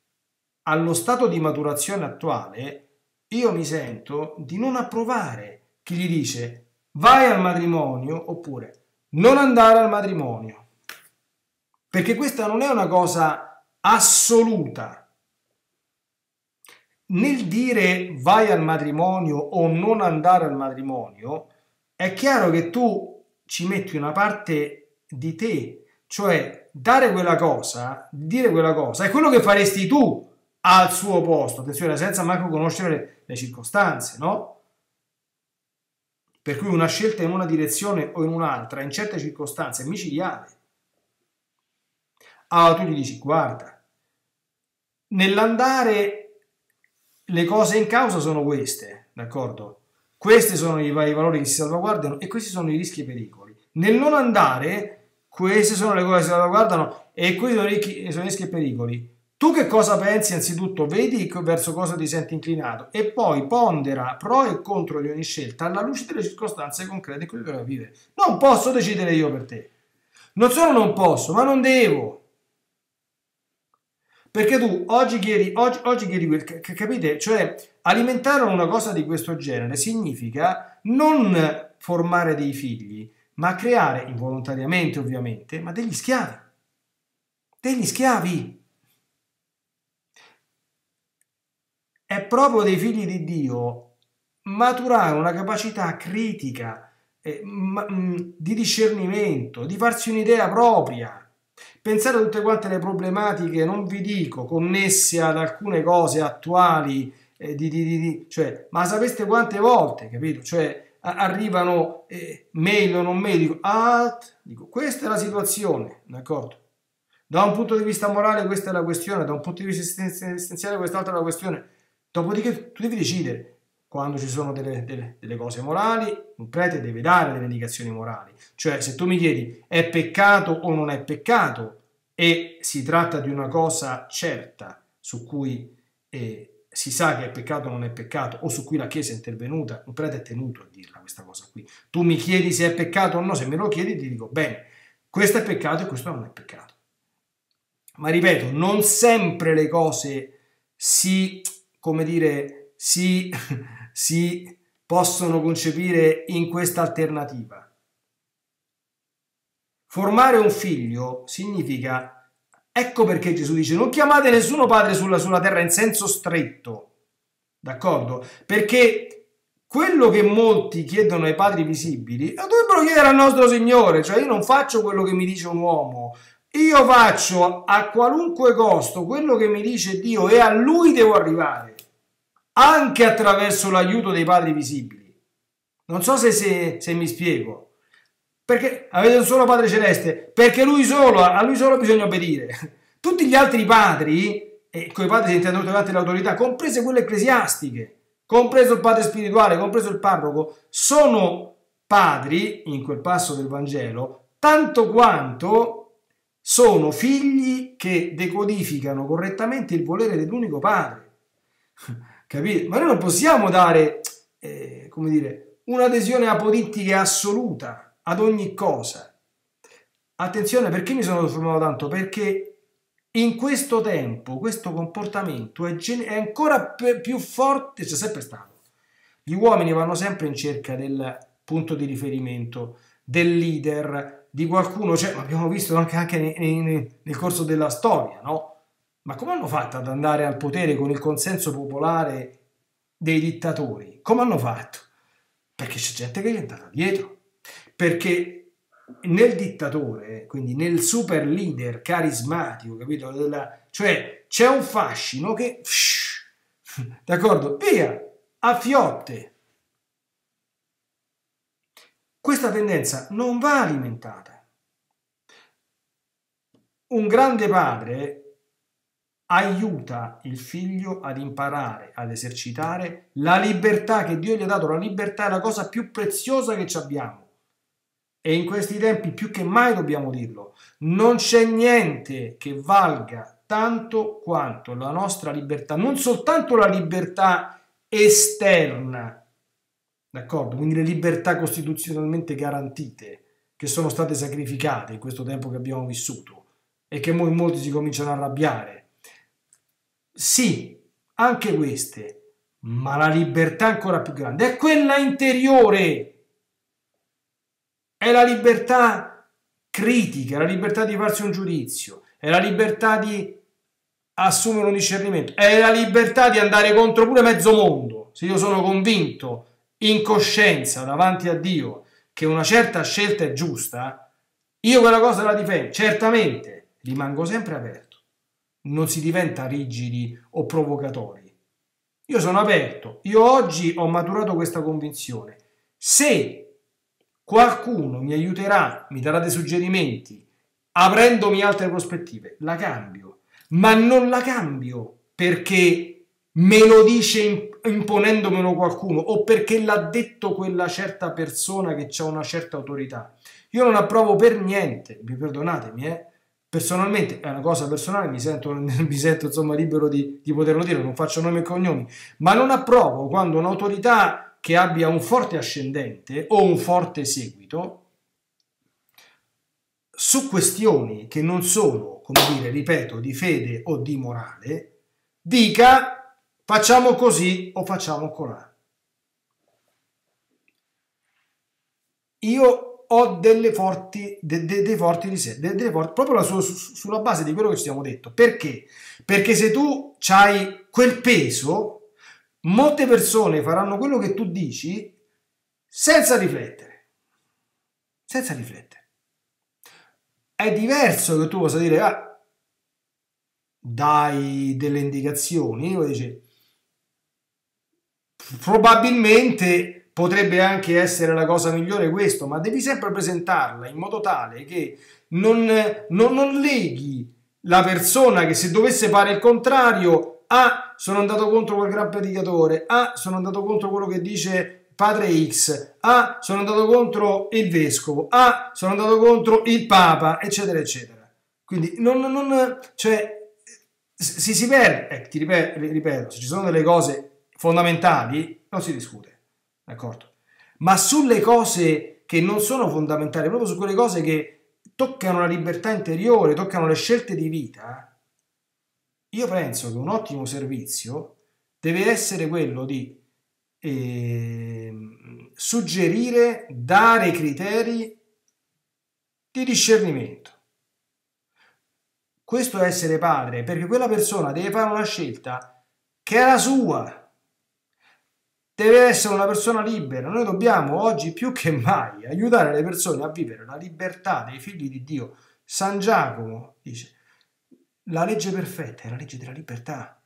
allo stato di maturazione attuale, io mi sento di non approvare chi gli dice vai al matrimonio oppure non andare al matrimonio. Perché questa non è una cosa assoluta nel dire vai al matrimonio o non andare al matrimonio, è chiaro che tu ci metti una parte di te, cioè dare quella cosa, dire quella cosa, è quello che faresti tu al suo posto, attenzione, senza manco conoscere le, circostanze, no? Per cui una scelta in una direzione o in un'altra, in certe circostanze, è micidiale. Allora tu gli dici, guarda, nell'andare le cose in causa sono queste, d'accordo? Questi sono i, i valori che si salvaguardano e questi sono i rischi e i pericoli. Nel non andare, queste sono le cose che si salvaguardano e questi sono i, rischi e pericoli. Tu che cosa pensi anzitutto? Vedi verso cosa ti senti inclinato e poi pondera pro e contro di ogni scelta alla luce delle circostanze concrete in cui dovrai vivere. Non posso decidere io per te. Non solo non posso, ma non devo. Perché tu oggi chiedi, oggi, oggi chiedi quel, capite? Cioè, alimentare una cosa di questo genere significa non formare dei figli, ma creare, involontariamente ovviamente, ma degli schiavi. Degli schiavi. È proprio dei figli di Dio maturare una capacità critica, eh, ma, mh, di discernimento, di farsi un'idea propria Pensate a tutte quante le problematiche, non vi dico, connesse ad alcune cose attuali, eh, di, di, di, cioè, ma sapeste quante volte, capito? Cioè, arrivano eh, mail o non mail, dico, alt, dico, questa è la situazione, d'accordo? Da un punto di vista morale questa è la questione, da un punto di vista esistenziale quest'altra è la questione. Dopodiché tu devi decidere quando ci sono delle, delle, delle, cose morali, un prete deve dare delle indicazioni morali. Cioè, se tu mi chiedi è peccato o non è peccato e si tratta di una cosa certa su cui eh, si sa che è peccato o non è peccato o su cui la Chiesa è intervenuta, un prete è tenuto a dirla questa cosa qui. Tu mi chiedi se è peccato o no, se me lo chiedi ti dico bene, questo è peccato e questo non è peccato. Ma ripeto, non sempre le cose si, come dire, si [laughs] si possono concepire in questa alternativa. Formare un figlio significa, ecco perché Gesù dice, non chiamate nessuno padre sulla, sulla terra in senso stretto, d'accordo? Perché quello che molti chiedono ai padri visibili lo dovrebbero chiedere al nostro Signore, cioè io non faccio quello che mi dice un uomo, io faccio a qualunque costo quello che mi dice Dio e a Lui devo arrivare anche attraverso l'aiuto dei padri visibili. Non so se, se, se, mi spiego. Perché avete un solo Padre Celeste? Perché lui solo, a lui solo bisogna obbedire. [laughs] Tutti gli altri padri, e con i padri si intendono davanti all'autorità, comprese quelle ecclesiastiche, compreso il padre spirituale, compreso il parroco, sono padri, in quel passo del Vangelo, tanto quanto sono figli che decodificano correttamente il volere dell'unico padre. [laughs] Capite? Ma noi non possiamo dare, eh, come dire, un'adesione apodittica assoluta ad ogni cosa. Attenzione, perché mi sono soffermato tanto? Perché in questo tempo questo comportamento è, è ancora più forte, c'è sempre stato. Gli uomini vanno sempre in cerca del punto di riferimento, del leader, di qualcuno, cioè, abbiamo visto anche, anche nei, nel corso della storia, no? Ma come hanno fatto ad andare al potere con il consenso popolare dei dittatori? Come hanno fatto? Perché c'è gente che gli è andata dietro. Perché nel dittatore, quindi nel super leader carismatico, capito? Cioè c'è un fascino che, [laughs] d'accordo, via, a fiotte. Questa tendenza non va alimentata. Un grande padre aiuta il figlio ad imparare, ad esercitare la libertà che Dio gli ha dato. La libertà è la cosa più preziosa che abbiamo. E in questi tempi più che mai dobbiamo dirlo. Non c'è niente che valga tanto quanto la nostra libertà, non soltanto la libertà esterna, d'accordo? Quindi le libertà costituzionalmente garantite che sono state sacrificate in questo tempo che abbiamo vissuto e che molti si cominciano a arrabbiare sì, anche queste, ma la libertà ancora più grande è quella interiore. È la libertà critica, la libertà di farsi un giudizio, è la libertà di assumere un discernimento, è la libertà di andare contro pure mezzo mondo. Se io sono convinto in coscienza davanti a Dio che una certa scelta è giusta, io quella cosa la difendo, certamente rimango sempre aperto non si diventa rigidi o provocatori. Io sono aperto, io oggi ho maturato questa convinzione. Se qualcuno mi aiuterà, mi darà dei suggerimenti, aprendomi altre prospettive, la cambio, ma non la cambio perché me lo dice imponendomelo qualcuno o perché l'ha detto quella certa persona che ha una certa autorità. Io non approvo per niente, mi perdonatemi, eh? Personalmente è una cosa personale, mi sento, [laughs] mi sento insomma libero di, di poterlo dire, non faccio nomi e cognomi, ma non approvo quando un'autorità che abbia un forte ascendente o un forte seguito su questioni che non sono, come dire, ripeto, di fede o di morale, dica facciamo così o facciamo colà. Io ho delle forti, de, de, dei forti riserve, de, proprio su, su, sulla base di quello che ci siamo detto. Perché? Perché se tu hai quel peso, molte persone faranno quello che tu dici senza riflettere. Senza riflettere. È diverso che tu possa dire, ah, dai delle indicazioni, o dici, probabilmente potrebbe anche essere la cosa migliore questo, ma devi sempre presentarla in modo tale che non, non, non leghi la persona che se dovesse fare il contrario, ah, sono andato contro quel gran predicatore, ah, sono andato contro quello che dice padre X, ah, sono andato contro il vescovo, ah, sono andato contro il papa, eccetera, eccetera. Quindi non, non cioè, si, si perde, eh, ti ripeto, ripeto, se ci sono delle cose fondamentali, non si discute. D'accordo? Ma sulle cose che non sono fondamentali, proprio su quelle cose che toccano la libertà interiore, toccano le scelte di vita, io penso che un ottimo servizio deve essere quello di eh, suggerire, dare criteri di discernimento. Questo è essere padre, perché quella persona deve fare una scelta che è la sua, deve essere una persona libera. Noi dobbiamo oggi più che mai aiutare le persone a vivere la libertà dei figli di Dio. San Giacomo dice, la legge perfetta è la legge della libertà.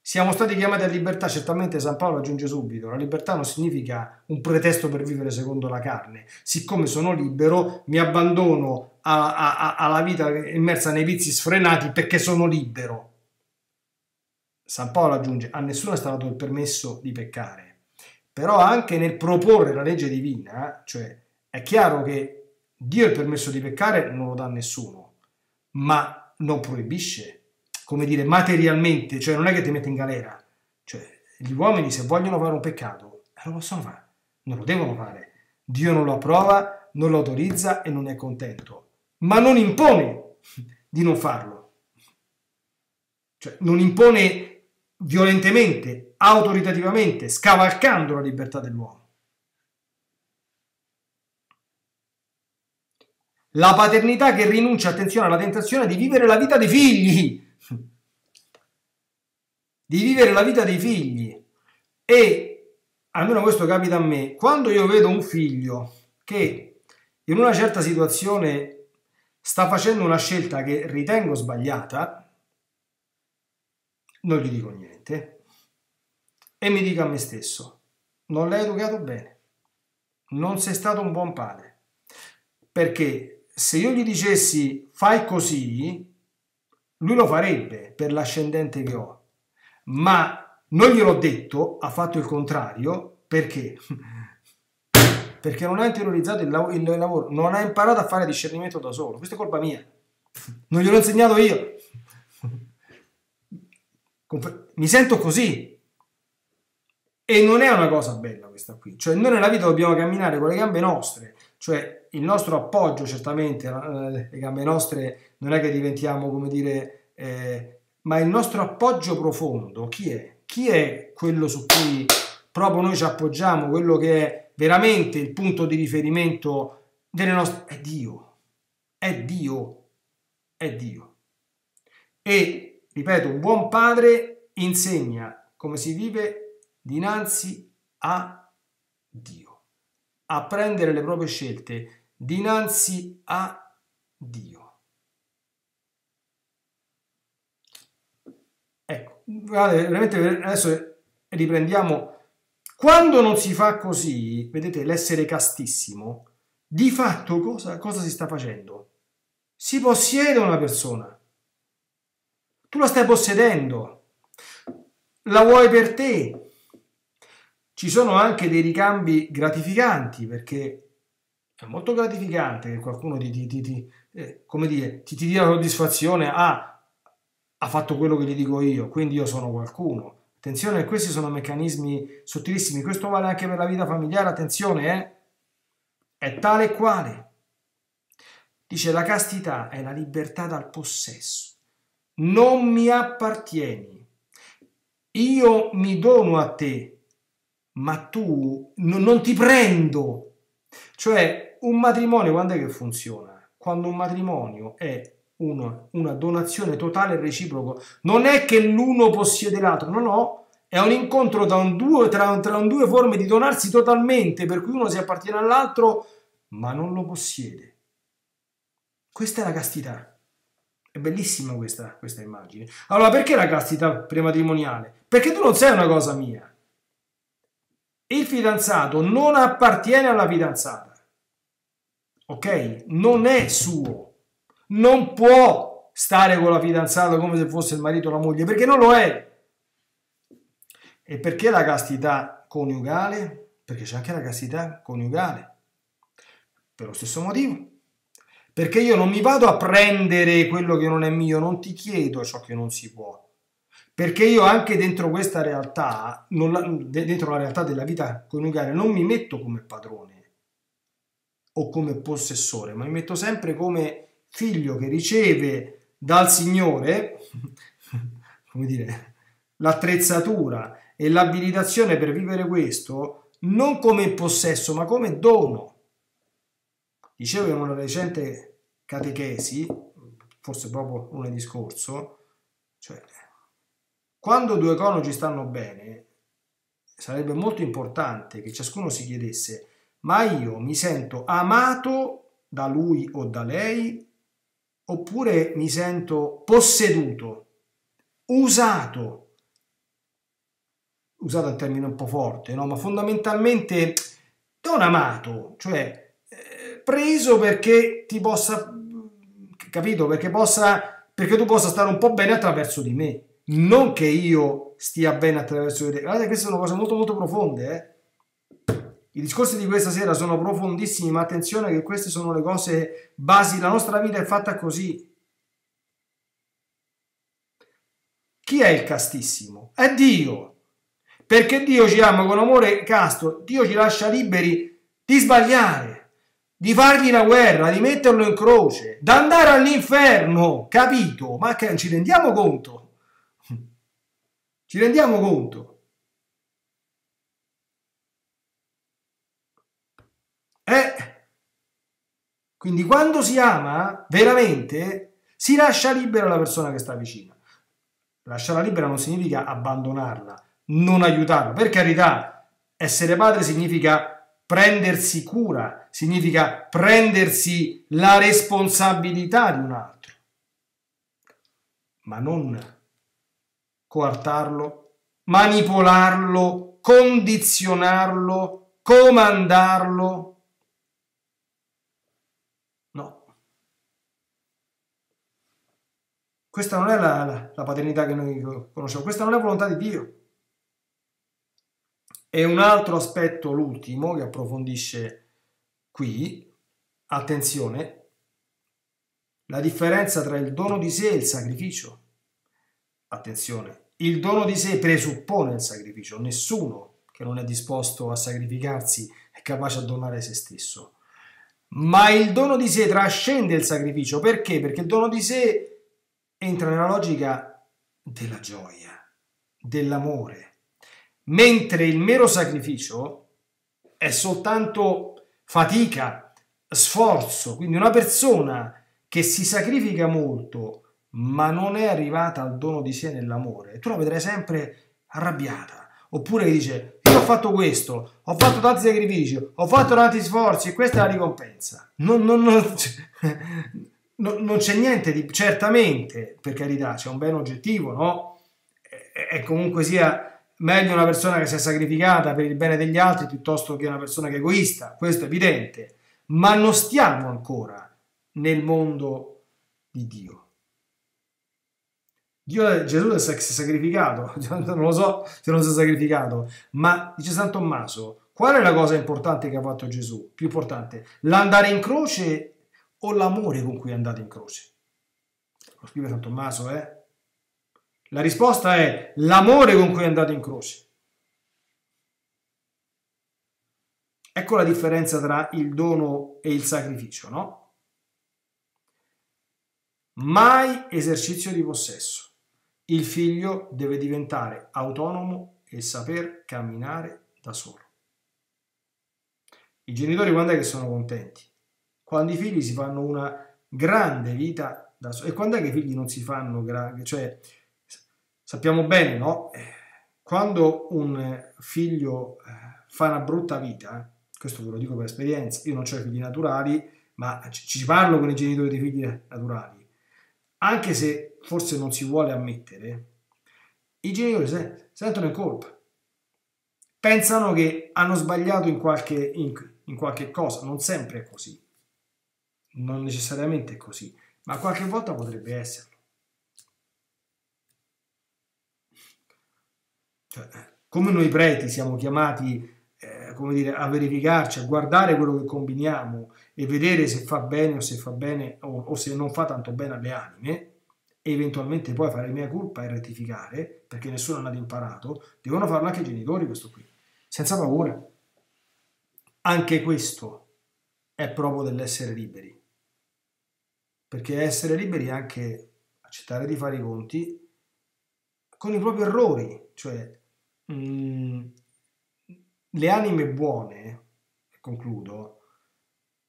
Siamo stati chiamati a libertà, certamente San Paolo aggiunge subito, la libertà non significa un pretesto per vivere secondo la carne. Siccome sono libero, mi abbandono alla vita immersa nei vizi sfrenati perché sono libero. San Paolo aggiunge, a nessuno è stato dato il permesso di peccare, però anche nel proporre la legge divina, cioè è chiaro che Dio il permesso di peccare non lo dà a nessuno, ma non proibisce, come dire, materialmente, cioè non è che ti mette in galera, cioè gli uomini se vogliono fare un peccato, lo possono fare, non lo devono fare. Dio non lo approva, non lo autorizza e non è contento, ma non impone di non farlo. Cioè, non impone violentemente, autoritativamente, scavalcando la libertà dell'uomo. La paternità che rinuncia, attenzione, alla tentazione di vivere la vita dei figli. Di vivere la vita dei figli. E, almeno questo capita a me, quando io vedo un figlio che in una certa situazione sta facendo una scelta che ritengo sbagliata, non gli dico niente. E mi dico a me stesso, non l'hai educato bene, non sei stato un buon padre, perché se io gli dicessi fai così, lui lo farebbe per l'ascendente che ho, ma non gliel'ho detto, ha fatto il contrario, perché? [laughs] Perché non ha interiorizzato il, lav- il lavoro, non ha imparato a fare discernimento da solo, questa è colpa mia, non gliel'ho insegnato io mi sento così. E non è una cosa bella questa qui. Cioè, noi nella vita dobbiamo camminare con le gambe nostre, cioè il nostro appoggio, certamente, eh, le gambe nostre non è che diventiamo, come dire, eh, ma il nostro appoggio profondo, chi è? Chi è quello su cui proprio noi ci appoggiamo, quello che è veramente il punto di riferimento delle nostre... È Dio, è Dio, è Dio. E Ripeto, un buon padre insegna come si vive dinanzi a Dio, a prendere le proprie scelte dinanzi a Dio. guardate, veramente adesso riprendiamo. Quando non si fa così, vedete, l'essere castissimo, di fatto cosa, cosa si sta facendo? Si possiede una persona. Tu la stai possedendo. La vuoi per te. Ci sono anche dei ricambi gratificanti perché è molto gratificante che qualcuno ti, ti, ti, eh, come dire, ti, ti dia soddisfazione, ah, ha fatto quello che gli dico io, quindi io sono qualcuno. Attenzione, questi sono meccanismi sottilissimi, questo vale anche per la vita familiare, attenzione, eh? è tale e quale. Dice la castità è la libertà dal possesso. Non mi appartieni. Io mi dono a te, ma tu non ti prendo. Cioè, un matrimonio quando è che funziona? Quando un matrimonio è una, una donazione totale e reciproco. Non è che l'uno possiede l'altro, no, no, è un incontro tra, un due, tra, tra un due forme di donarsi totalmente, per cui uno si appartiene all'altro, ma non lo possiede. Questa è la castità. È bellissima questa, questa immagine. Allora, perché la castità prematrimoniale? Perché tu non sei una cosa mia. Il fidanzato non appartiene alla fidanzata. Ok? Non è suo non può stare con la fidanzata come se fosse il marito o la moglie, perché non lo è. E perché la castità coniugale? Perché c'è anche la castità coniugale. Per lo stesso motivo. Perché io non mi vado a prendere quello che non è mio, non ti chiedo ciò che non si può. Perché io anche dentro questa realtà, la, dentro la realtà della vita coniugale, non mi metto come padrone o come possessore, ma mi metto sempre come figlio che riceve dal Signore, [laughs] come dire, l'attrezzatura e l'abilitazione per vivere questo, non come possesso, ma come dono. Dicevo in una recente catechesi, forse proprio lunedì scorso, cioè, quando due coniugi stanno bene, sarebbe molto importante che ciascuno si chiedesse, ma io mi sento amato da lui o da lei oppure mi sento posseduto, usato, usato il termine un po' forte, no? ma fondamentalmente non amato, cioè preso perché ti possa, capito, perché, possa, perché tu possa stare un po' bene attraverso di me, non che io stia bene attraverso di te. Guardate, queste sono cose molto molto profonde, eh? I discorsi di questa sera sono profondissimi, ma attenzione che queste sono le cose basi, la nostra vita è fatta così. Chi è il castissimo? È Dio. Perché Dio ci ama con amore casto, Dio ci lascia liberi di sbagliare, di fargli una guerra, di metterlo in croce, di andare all'inferno, capito? Ma che ci rendiamo conto? Ci rendiamo conto? Eh, quindi quando si ama veramente si lascia libera la persona che sta vicina. Lasciarla libera non significa abbandonarla, non aiutarla. Per carità, essere padre significa prendersi cura, significa prendersi la responsabilità di un altro, ma non coartarlo, manipolarlo, condizionarlo, comandarlo Questa non è la, la, la paternità che noi conosciamo, questa non è volontà di Dio. E un altro aspetto, l'ultimo, che approfondisce qui, attenzione, la differenza tra il dono di sé e il sacrificio. Attenzione, il dono di sé presuppone il sacrificio, nessuno che non è disposto a sacrificarsi è capace a donare se stesso. Ma il dono di sé trascende il sacrificio, perché? Perché il dono di sé entra nella logica della gioia, dell'amore, mentre il mero sacrificio è soltanto fatica, sforzo, quindi una persona che si sacrifica molto ma non è arrivata al dono di sé nell'amore, tu la vedrai sempre arrabbiata, oppure dice io ho fatto questo, ho fatto tanti sacrifici, ho fatto tanti sforzi e questa è la ricompensa. Non, non, non, [laughs] no, non c'è niente di... Certamente, per carità, c'è un bene oggettivo, no? È comunque sia meglio una persona che si è sacrificata per il bene degli altri piuttosto che una persona che è egoista, questo è evidente, ma non stiamo ancora nel mondo di Dio. Dio, Gesù si è sacrificato, [laughs] non lo so se non si è sacrificato, ma dice San Tommaso, qual è la cosa importante che ha fatto Gesù? Più importante, l'andare in croce o l'amore con cui è andato in croce? Lo scrive San Tommaso, eh? La risposta è l'amore con cui è andato in croce. Ecco la differenza tra il dono e il sacrificio, no? Mai esercizio di possesso. Il figlio deve diventare autonomo e saper camminare da solo. I genitori quando è che sono contenti? Quando i figli si fanno una grande vita da solo. E quando è che i figli non si fanno grande? Cioè, sappiamo bene, no? Eh, quando un figlio eh, fa una brutta vita, questo ve lo dico per esperienza, io non ho figli naturali, ma ci parlo con i genitori dei figli naturali anche se forse non si vuole ammettere, i genitori se, sentono in colpa. Pensano che hanno sbagliato in qualche, in, in qualche cosa, non sempre è così, non necessariamente è così, ma qualche volta potrebbe esserlo. Cioè, come noi preti siamo chiamati eh, come dire, a verificarci, a guardare quello che combiniamo e vedere se fa bene o se fa bene o, o se non fa tanto bene alle anime, e eventualmente poi fare mia colpa e rettificare, perché nessuno ha nato imparato, devono farlo anche i genitori questo qui, senza paura. Anche questo è proprio dell'essere liberi, perché essere liberi è anche accettare di fare i conti con i propri errori, cioè mm, le anime buone, concludo,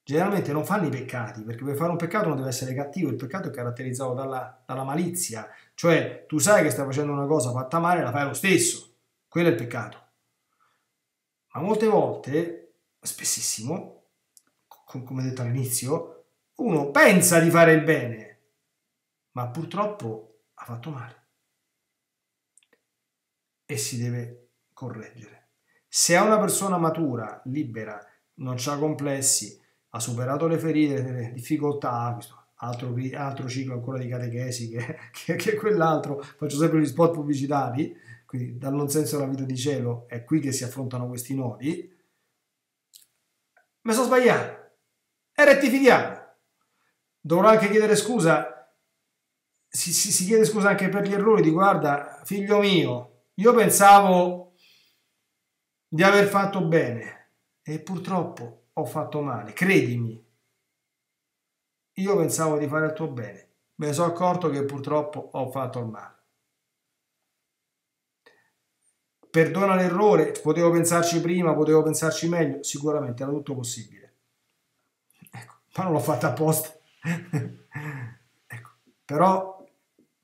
generalmente non fanno i peccati, perché per fare un peccato non deve essere cattivo, il peccato è caratterizzato dalla, dalla, malizia, cioè tu sai che stai facendo una cosa fatta male, la fai lo stesso, quello è il peccato. Ma molte volte, spessissimo, come detto all'inizio, uno pensa di fare il bene, ma purtroppo ha fatto male e si deve correggere. Se è una persona matura, libera, non ha complessi, ha superato le ferite, le difficoltà, questo altro, altro ciclo ancora di catechesi che, [laughs] che, che quell'altro, faccio sempre gli spot pubblicitari, quindi dal non senso alla vita di cielo è qui che si affrontano questi nodi, mi sono sbagliato e rettifichiamo. Dovrò anche chiedere scusa, si, si, si chiede scusa anche per gli errori di guarda, figlio mio, io pensavo di aver fatto bene e purtroppo ho fatto male, credimi. Io pensavo di fare il tuo bene, me ne sono accorto che purtroppo ho fatto il male. Perdona l'errore, potevo pensarci prima, potevo pensarci meglio, sicuramente era tutto possibile. Ecco, ma non l'ho fatto apposta. [laughs] ecco, però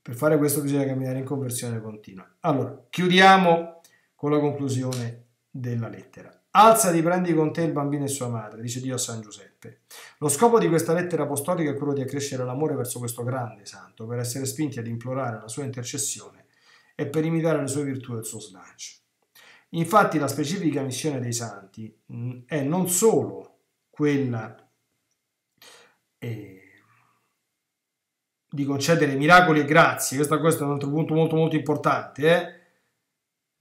per fare questo bisogna camminare in conversione continua. Allora, chiudiamo con la conclusione della lettera. Alzati, prendi con te il bambino e sua madre, dice Dio a San Giuseppe. Lo scopo di questa lettera apostolica è quello di accrescere l'amore verso questo grande santo, per essere spinti ad implorare la sua intercessione e per imitare le sue virtù e il suo slancio. Infatti la specifica missione dei santi mm, è non solo quella eh, di concedere miracoli e grazie, questo, questo è un altro punto molto molto importante, eh?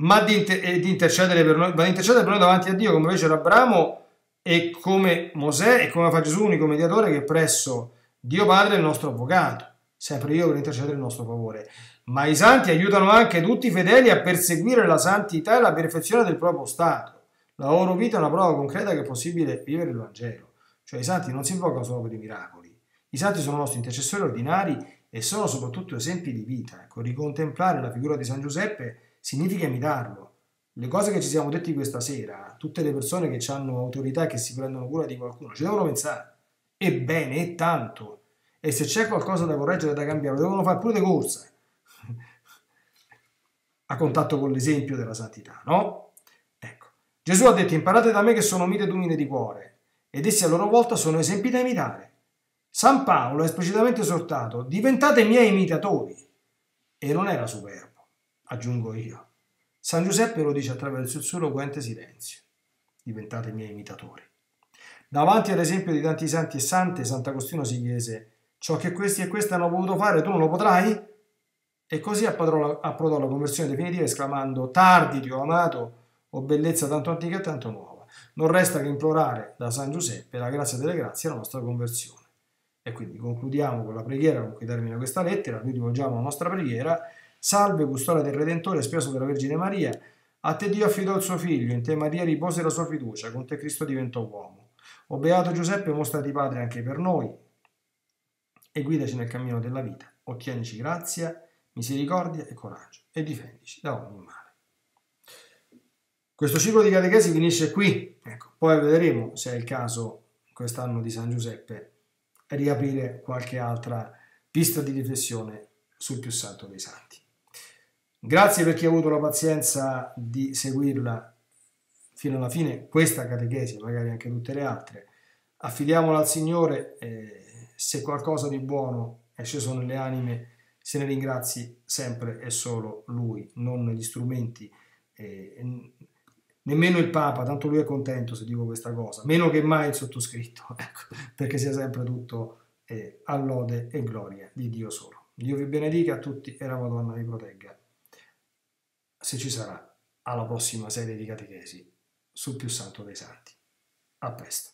ma di, inter- di, intercedere per noi, ma di intercedere per noi davanti a Dio, come fece Abramo e come Mosè e come fa Gesù, unico mediatore che presso Dio Padre è il nostro avvocato, sempre io per intercedere in nostro favore. Ma i santi aiutano anche tutti i fedeli a perseguire la santità e la perfezione del proprio stato. La loro vita è una prova concreta che è possibile vivere il Vangelo. Cioè i santi non si invocano solo per i miracoli. I santi sono nostri intercessori ordinari e sono soprattutto esempi di vita. Ecco, ricontemplare la figura di San Giuseppe significa imitarlo. Le cose che ci siamo detti questa sera, tutte le persone che hanno autorità e che si prendono cura di qualcuno, ci devono pensare. E bene, e tanto. E se c'è qualcosa da correggere, da cambiare, lo devono fare pure di corsa. [laughs] A contatto con l'esempio della santità, no? Ecco. Gesù ha detto, imparate da me che sono mite ed di cuore, ed essi a loro volta sono esempi da imitare. San Paolo ha esplicitamente esortato, diventate miei imitatori. E non era superbo aggiungo io. San Giuseppe lo dice attraverso il suo eloquente silenzio. Diventate miei imitatori. Davanti all'esempio di tanti santi e sante, Sant'Agostino si chiese, ciò che questi e queste hanno voluto fare, tu non lo potrai? E così approdò alla conversione definitiva esclamando, tardi ti ho amato, o bellezza tanto antica e tanto nuova. Non resta che implorare da San Giuseppe la grazia delle grazie alla nostra conversione. E quindi concludiamo con la preghiera con cui termina questa lettera, noi rivolgiamo la nostra preghiera, salve custodia del Redentore, spioso della Vergine Maria, a te Dio affidò il suo figlio, in te Maria ripose la sua fiducia, con te Cristo diventò uomo. O beato Giuseppe, mostrati padre anche per noi e guidaci nel cammino della vita. Ottienici grazia, misericordia e coraggio e difendici da ogni male. Questo ciclo di catechesi finisce qui, ecco, poi vedremo se è il caso quest'anno di San Giuseppe riaprire qualche altra pista di riflessione sul più santo dei santi. Grazie per chi ha avuto la pazienza di seguirla fino alla fine, questa catechesi, magari anche tutte le altre. Affidiamola al Signore, eh, se qualcosa di buono è sceso nelle anime, se ne ringrazi sempre e solo Lui, non gli strumenti. Eh, nemmeno il Papa, tanto lui è contento se dico questa cosa, meno che mai il sottoscritto, [laughs] ecco, perché sia sempre tutto eh, all'ode e gloria di Dio solo. Dio vi benedica a tutti e la Madonna vi protegga. Se ci sarà alla prossima serie di catechesi sul più santo dei santi. A presto.